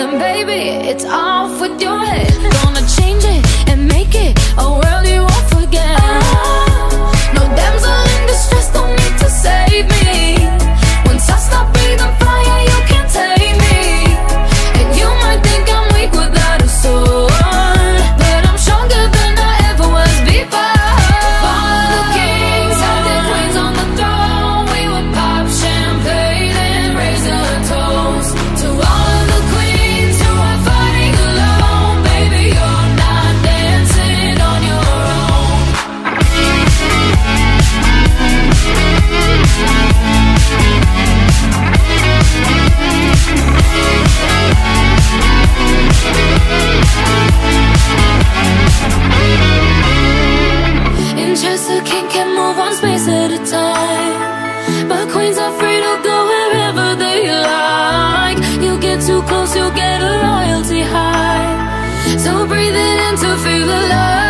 then baby, it's off with your head. Gonna change it. can move on space at a time. But queens are free to go wherever they like. You get too close, you'll get a royalty high. So breathe it in to feel alive.